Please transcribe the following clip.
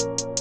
you